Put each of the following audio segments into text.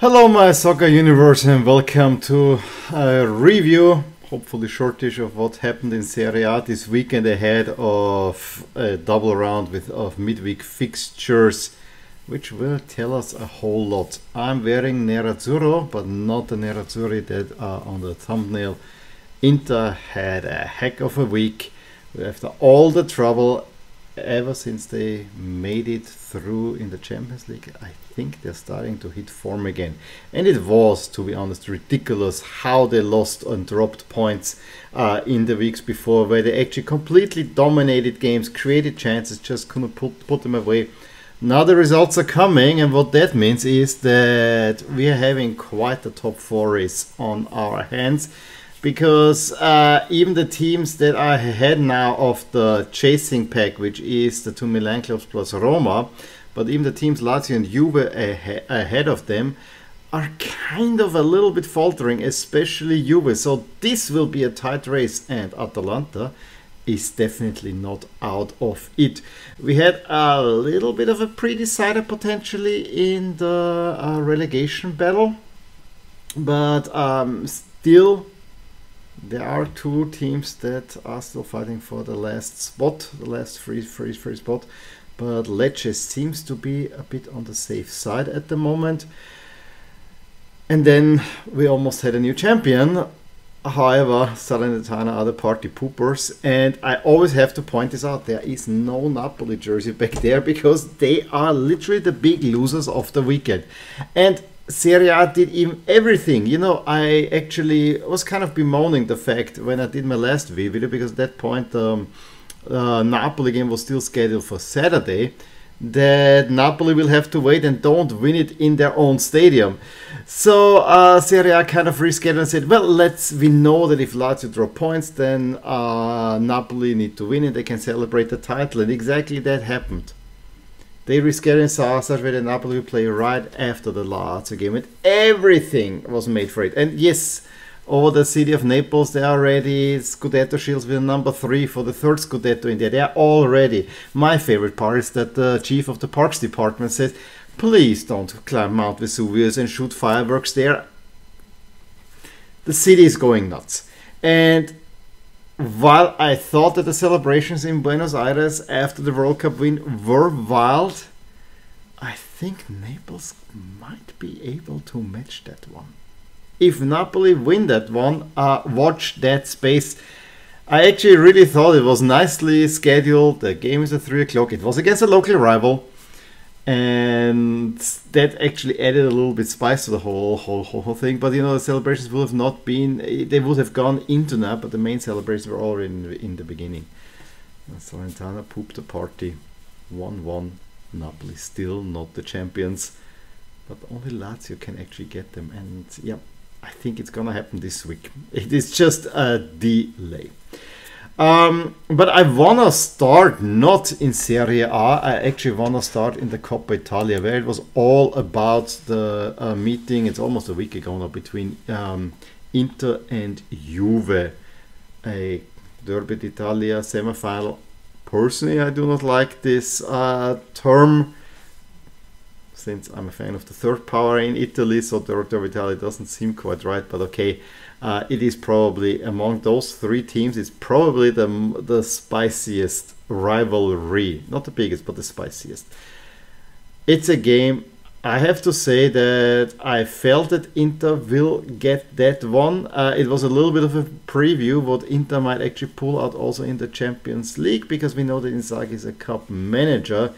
Hello, my soccer universe, and welcome to a review, hopefully shortish, of what happened in Serie A this weekend ahead of a double round with of midweek fixtures, which will tell us a whole lot. I'm wearing Nerazzurro, but not the Nerazzurri that are on the thumbnail. Inter had a heck of a week after all the trouble ever since they made it through in the Champions League, I think they're starting to hit form again. And it was, to be honest, ridiculous how they lost and dropped points uh, in the weeks before, where they actually completely dominated games, created chances, just couldn't put, put them away. Now the results are coming, and what that means is that we are having quite a top four race on our hands because uh, even the teams that are ahead now of the chasing pack, which is the two Milan clubs plus Roma, but even the teams Lazio and Juve ahead of them are kind of a little bit faltering, especially Juve. So this will be a tight race, and Atalanta is definitely not out of it. We had a little bit of a pre-decider potentially in the uh, relegation battle, but um, still there are two teams that are still fighting for the last spot, the last free, free, free spot. But Lecce seems to be a bit on the safe side at the moment. And then we almost had a new champion. However, Salernitana are the party poopers, and I always have to point this out. There is no Napoli jersey back there because they are literally the big losers of the weekend. And Serie A did even everything. You know, I actually was kind of bemoaning the fact when I did my last video because at that point um, uh, Napoli game was still scheduled for Saturday. That Napoli will have to wait and don't win it in their own stadium. So uh, Serie A kind of rescheduled and said, well, let's. We know that if Lazio draw points, then uh, Napoli need to win and they can celebrate the title. And exactly that happened. They rescheduled Sarsar where Napoli will play right after the Lazio game, and everything was made for it. And yes, over the city of Naples, they are ready. Scudetto shields with number three for the third Scudetto in there. They are all ready. My favorite part is that the chief of the parks department says, please don't climb Mount Vesuvius and shoot fireworks there. The city is going nuts. And while I thought that the celebrations in Buenos Aires after the World Cup win were wild, I think Naples might be able to match that one. If Napoli win that one, uh, watch that space. I actually really thought it was nicely scheduled. The game is at 3 o'clock. It was against a local rival and that actually added a little bit spice to the whole whole whole, whole thing. But you know, the celebrations would have not been; they would have gone into that, but the main celebrations were already in, in the beginning. Salernitana pooped the party, one-one. Napoli still not the champions, but only Lazio can actually get them. And yeah, I think it's gonna happen this week. It is just a delay. Um, but I wanna start not in Serie A. I actually wanna start in the Coppa Italia, where it was all about the uh, meeting. It's almost a week ago now between um, Inter and Juve, a Derby d'Italia semifinal. Personally, I do not like this uh, term since I'm a fan of the third power in Italy, so Derby d'Italia doesn't seem quite right. But okay, uh, it is probably among those three teams. It's probably the the spiciest rivalry, not the biggest, but the spiciest. It's a game. I have to say that I felt that Inter will get that one. Uh, it was a little bit of a preview what Inter might actually pull out also in the Champions League because we know that Inzaghi is a cup manager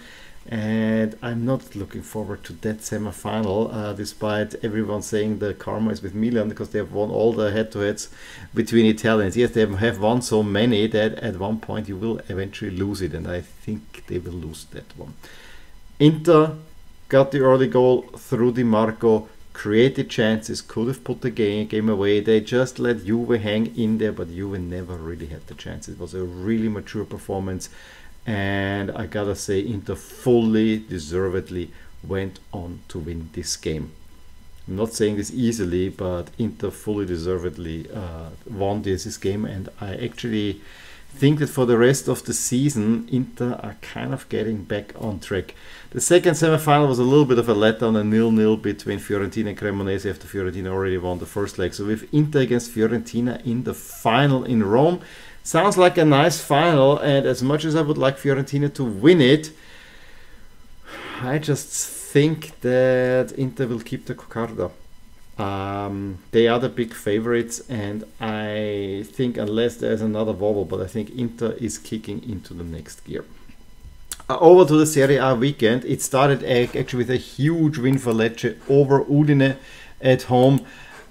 and I'm not looking forward to that semi-final, uh, despite everyone saying the karma is with Milan because they have won all the head-to-heads between Italians. Yes, they have won so many that at one point you will eventually lose it, and I think they will lose that one. Inter got the early goal through Di Marco, created chances, could have put the game, game away. They just let Juve hang in there, but Juve never really had the chance. It was a really mature performance and I gotta say Inter fully deservedly went on to win this game. I'm not saying this easily, but Inter fully deservedly uh, won this, this game, and I actually think that for the rest of the season, Inter are kind of getting back on track. The second semi-final was a little bit of a letdown, a nil-nil between Fiorentina and Cremonese after Fiorentina already won the first leg. So with Inter against Fiorentina in the final in Rome, sounds like a nice final. And as much as I would like Fiorentina to win it, I just think that Inter will keep the Coccarda. Um, they are the big favorites, and I think unless there's another wobble, but I think Inter is kicking into the next gear. Uh, over to the Serie A weekend. It started actually with a huge win for Lecce over Udine at home.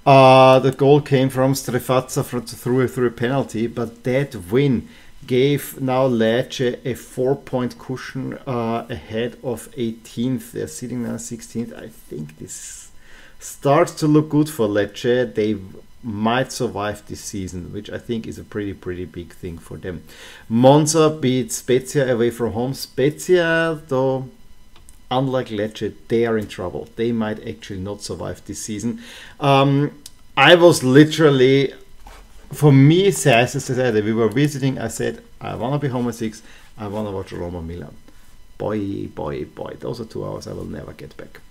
Uh, the goal came from Strefezza through, through a penalty, but that win gave now Lecce a four point cushion uh, ahead of 18th. They're sitting now 16th. I think this starts to look good for Lecce. They might survive this season, which I think is a pretty, pretty big thing for them. Monza beat Spezia away from home. Spezia, though, unlike Lecce, they are in trouble. They might actually not survive this season. Um, I was literally, for me, as I said, we were visiting, I said, I want to be home at 6, I want to watch Roma Milan. Boy, boy, boy, those are two hours I will never get back.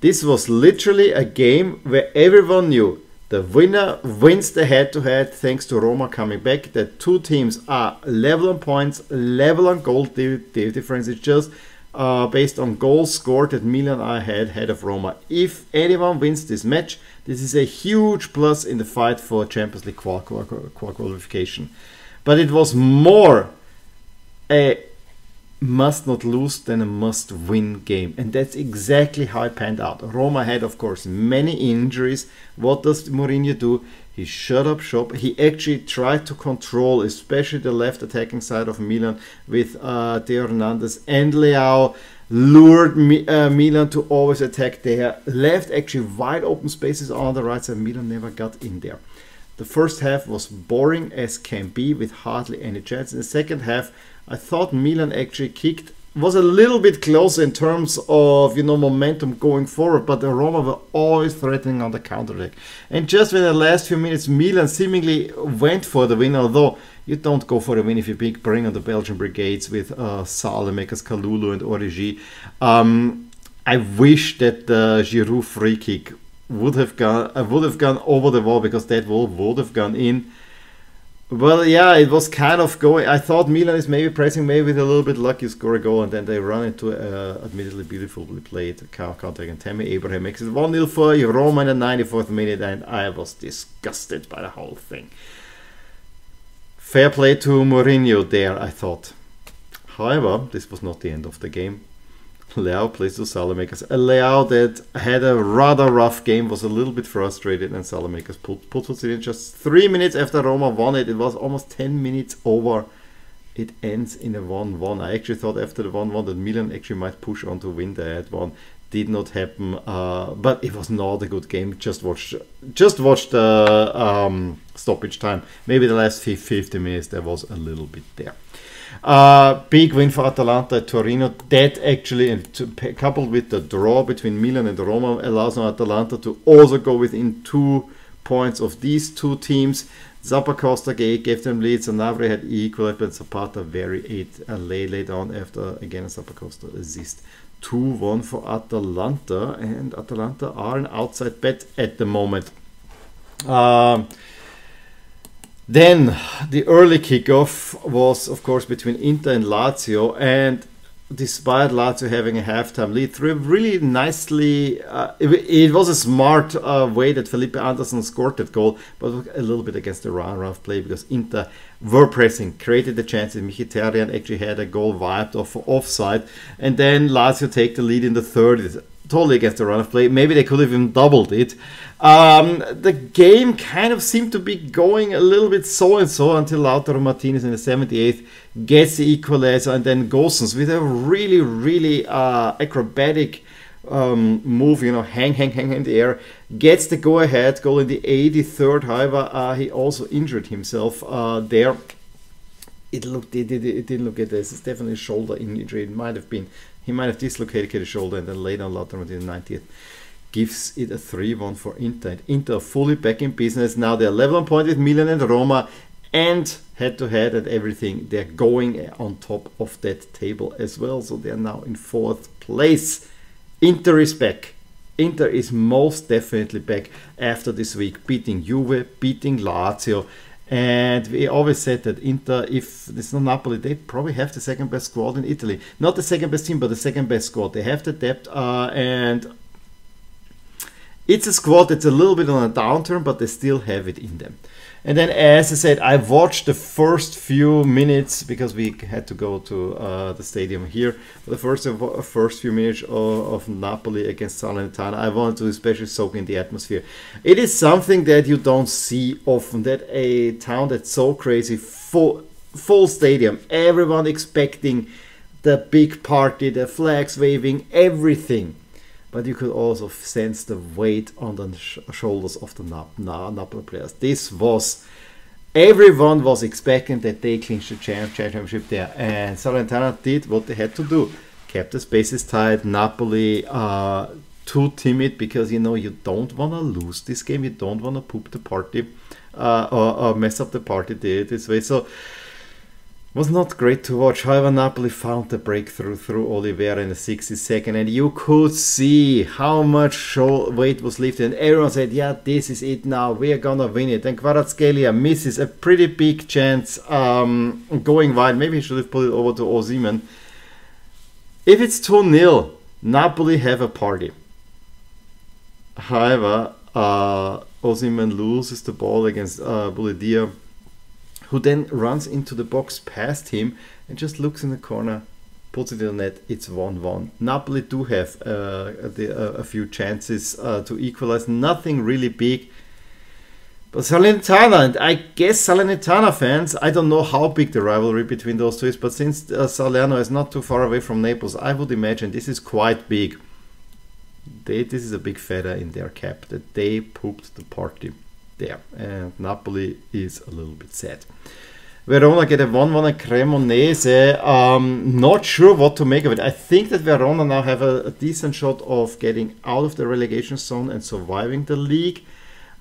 This was literally a game where everyone knew the winner wins the head to head thanks to Roma coming back. The two teams are level on points, level on goal difference is just uh, based on goals scored that Milan are ahead, head of Roma. If anyone wins this match, this is a huge plus in the fight for Champions League qualification. But it was more a must not lose than a must win game. And that's exactly how it panned out. Roma had, of course, many injuries. What does Mourinho do? He shut up shop. He actually tried to control, especially the left attacking side of Milan with uh, Hernandez and Leao. Lured Mi- uh, Milan to always attack there. Left actually wide open spaces on the right side. Milan never got in there. The first half was boring as can be with hardly any chance. In the second half, I thought Milan actually kicked was a little bit closer in terms of you know momentum going forward, but the Roma were always threatening on the counter attack. And just in the last few minutes, Milan seemingly went for the win, although you don't go for the win if you bring on the Belgian brigades with uh, Saelemaekers, Kalulu, and Origi. Um, I wish that the Giroud free kick would have gone uh, would have gone over the wall because that wall would have gone in. Well, yeah, it was kind of going. I thought Milan is maybe pressing, maybe with a little bit lucky score a goal, and then they run into a admittedly beautifully played counter and Tammy Abraham makes it 1 0 for Roma in the 94th minute, and I was disgusted by the whole thing. Fair play to Mourinho there, I thought. However, this was not the end of the game. Leao plays to Saelemaekers. A Leao that had a rather rough game, was a little bit frustrated, and Saelemaekers put, put it in just three minutes after Roma won it. It was almost 10 minutes over. It ends in a 1 1. I actually thought after the 1 1 that Milan actually might push on to win the one. Did not happen, uh, but it was not a good game. Just watch, just watch the um, stoppage time. Maybe the last 50 minutes there was a little bit there. Uh, big win for Atalanta at Torino. That actually, to, coupled with the draw between Milan and Roma, allows now Atalanta to also go within two points of these two teams. Zappacosta gave them leads, and Navri had equal, but Zapata very eight uh, lay laid on after again Zappacosta assist. 2-1 for Atalanta, and Atalanta are an outside bet at the moment. Um, then the early kickoff was, of course, between Inter and Lazio, and despite Lazio having a halftime lead, through really nicely. Uh, it, it, was a smart uh, way that Felipe Anderson scored that goal, but a little bit against the run rough play because Inter were pressing, created the chances. Mkhitaryan actually had a goal wiped off offside, and then Lazio take the lead in the third totally against the run of play. Maybe they could have even doubled it. Um, the game kind of seemed to be going a little bit so and so until Lautaro Martinez in the 78th gets the equalizer and then Gosens with a really, really uh, acrobatic um, move, you know, hang, hang, hang in the air, gets the go ahead goal in the 83rd. However, uh, he also injured himself uh, there. It looked, it, it, it didn't look at this. It's definitely a shoulder injury. It might have been he might have dislocated his shoulder and then laid on Lautaro Martinez in the 90th. Gives it a 3 1 for Inter. Inter fully back in business. Now they're level on point with Milan and Roma. and head to head and everything. They're going on top of that table as well. So they're now in fourth place. Inter is back. Inter is most definitely back after this week, beating Juve, beating Lazio. And we always said that Inter, if it's not Napoli, they probably have the second best squad in Italy. Not the second best team, but the second best squad. They have the depth, uh, and it's a squad that's a little bit on a downturn, but they still have it in them. And then, as I said, I watched the first few minutes because we had to go to uh, the stadium here. The first first few minutes of, of, Napoli against Salernitana, I wanted to especially soak in the atmosphere. It is something that you don't see often. That a town that's so crazy, full full stadium, everyone expecting the big party, the flags waving, everything but you could also sense the weight on the sh shoulders of the Nap Napoli players. This was everyone was expecting that they clinched the championship there, and Salernitana did what they had to do, kept the spaces tight. Napoli uh, too timid because you know you don't want to lose this game, you don't want to poop the party uh, or, or, mess up the party this way. So was not great to watch. However, Napoli found the breakthrough through Olivera in the 62nd, and you could see how much weight was lifted. And everyone said, "Yeah, this is it now. We are gonna win it." And Kvaratskhelia misses a pretty big chance um, going wide. Maybe he should have put it over to Osimhen. If it's 2 0, Napoli have a party. However, uh, loses the ball against uh, Boulaye Dia who then runs into the box past him and just looks in the corner, puts it in the net. It's 1 1. Napoli do have uh, the, uh, a few chances uh, to equalize, nothing really big. But Salernitana, and I guess Salernitana fans, I don't know how big the rivalry between those two is, but since uh, Salerno is not too far away from Naples, I would imagine this is quite big. They, this is a big feather in their cap that they pooped the party there. And Napoli is a little bit sad. Verona get a 1-1 at Cremonese. Um, not sure what to make of it. I think that Verona now have a, a, decent shot of getting out of the relegation zone and surviving the league.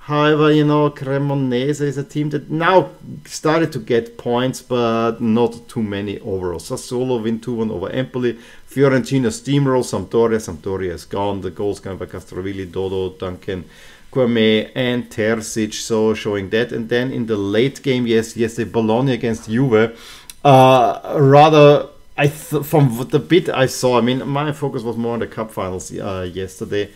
However, you know, Cremonese is a team that now started to get points, but not too many overall. Sassuolo win 2-1 over Empoli. Fiorentina steamroll Sampdoria. Sampdoria is gone. The goals come by Castrovilli, Dodo, Duncan. Gourmet and Terzic, so showing that. And then in the late game, yes, yes, the Bologna against Juve, uh, rather, I th- from the bit I saw, I mean, my focus was more on the cup finals uh, yesterday.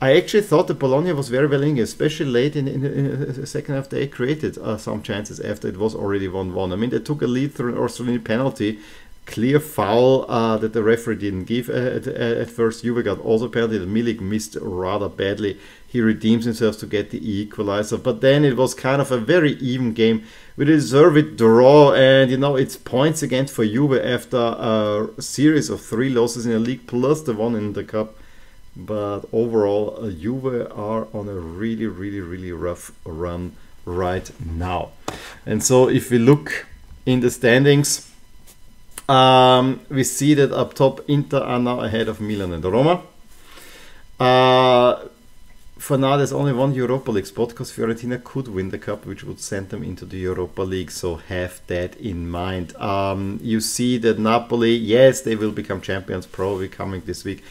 I actually thought the Bologna was very well in, especially late in, in, in, the second half. They created uh, some chances after it was already 1 1. I mean, they took a lead through an Orsolini penalty clear foul uh, that the referee didn't give at, at first. Juve got also penalty that Milik missed rather badly. He redeems himself to get the equalizer, but then it was kind of a very even game. We deserve it draw, and you know it's points again for Juve after a series of three losses in the league plus the one in the cup. But overall, uh, Juve are on a really, really, really rough run right now. And so if we look in the standings, um, we see that up top, Inter are now ahead of Milan and Roma. Uh, for now, there's only one Europa League spot because Fiorentina could win the cup, which would send them into the Europa League. So have that in mind. Um, you see that Napoli, yes, they will become champions, probably coming this week.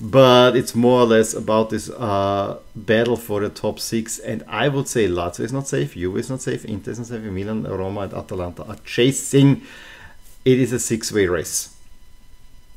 But it's more or less about this uh, battle for the top six. And I would say Lazio is not safe, Juve is not safe, Inter is not safe, Milan, Roma, and Atalanta are chasing it is a six way race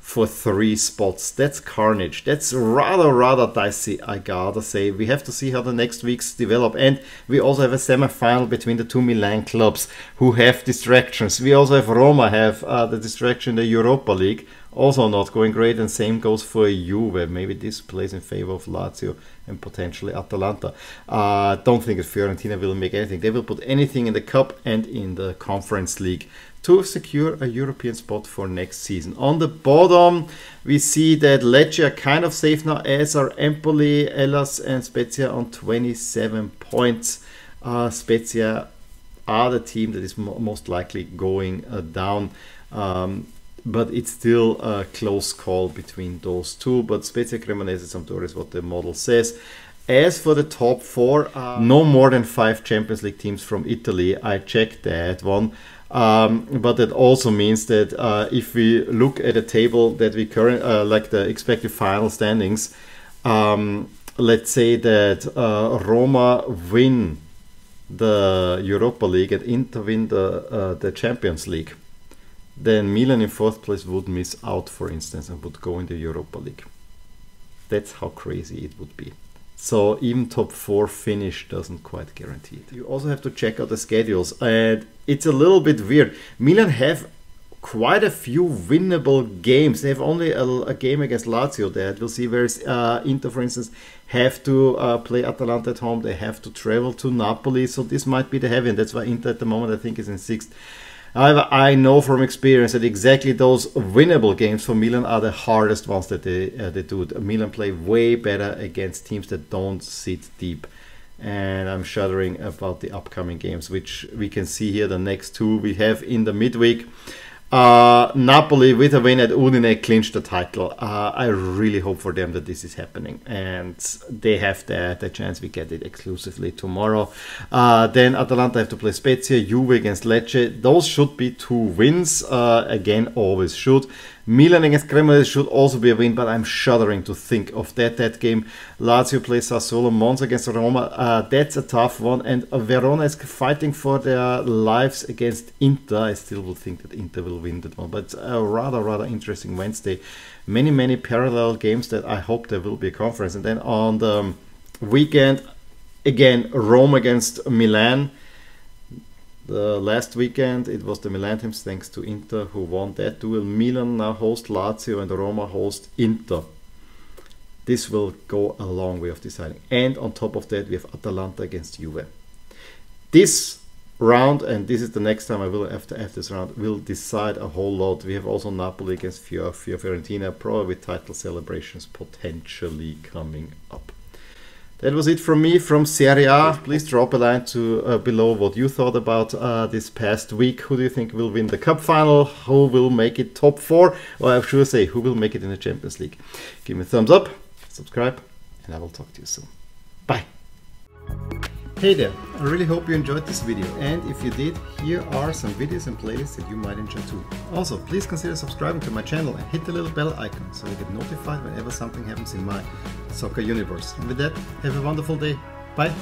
for three spots. That's carnage. That's rather, rather dicey, I gotta say. We have to see how the next weeks develop. And we also have a semi-final between the two Milan clubs who have distractions. We also have Roma have uh, the distraction in the Europa League. Also not going great, and same goes for Juve. Maybe this plays in favor of Lazio and potentially Atalanta. Uh, don't think that Fiorentina will make anything. They will put anything in the cup and in the Conference League to secure a European spot for next season. On the bottom, we see that Lecce are kind of safe now, as are Empoli, Hellas, and Spezia on 27 points. Uh, Spezia are the team that is mo most likely going uh, down. Um, but it's still a close call between those two. But Spezia Cremonese Sampdoria is what the model says. As for the top four, uh, no more than five Champions League teams from Italy. I checked that one. Um, but that also means that uh, if we look at a table that we current uh, like the expected final standings, um, let's say that uh, Roma win the Europa League and Inter win the uh, the Champions League, then Milan in fourth place would miss out, for instance, and would go in the Europa League. That's how crazy it would be. So even top four finish doesn't quite guarantee it. You also have to check out the schedules, and it's a little bit weird. Milan have quite a few winnable games. They have only a, a game against Lazio that we'll see. Whereas uh, Inter, for instance, have to uh, play Atalanta at home. They have to travel to Napoli, so this might be the heavy, and that's why Inter at the moment I think is in sixth. However, I know from experience that exactly those winnable games for Milan are the hardest ones that they uh, they do. Milan play way better against teams that don't sit deep, and I'm shuddering about the upcoming games, which we can see here. The next two we have in the midweek. Uh, Napoli with a win at Udine clinched the title. Uh, I really hope for them that this is happening, and they have the, the chance. We get it exclusively tomorrow. Uh, then Atalanta have to play Spezia, Juve against Lecce. Those should be two wins. Uh, again, always should. Milan against Cremonese should also be a win, but I'm shuddering to think of that that game. Lazio plays Sassuolo, Mons against Roma. Uh, that's a tough one, and Verona is fighting for their lives against Inter. I still would think that Inter will win that one, but a rather rather interesting Wednesday. Many many parallel games that I hope there will be a conference, and then on the weekend again Rome against Milan. The last weekend it was the Milan teams thanks to Inter who won that duel. Milan now host Lazio and Roma host Inter. This will go a long way of deciding. And on top of that we have Atalanta against Juve. This round and this is the next time I will after after this round will decide a whole lot. We have also Napoli against Fiorentina, probably with title celebrations potentially coming up. That was it from me from Serie A. Please drop a line to uh, below what you thought about uh, this past week. Who do you think will win the cup final? Who will make it top four? Or I should say, who will make it in the Champions League? Give me a thumbs up, subscribe, and I will talk to you soon. Bye. Hey there, I really hope you enjoyed this video and if you did, here are some videos and playlists that you might enjoy too. Also, please consider subscribing to my channel and hit the little bell icon so you get notified whenever something happens in my soccer universe. And with that, have a wonderful day. Bye!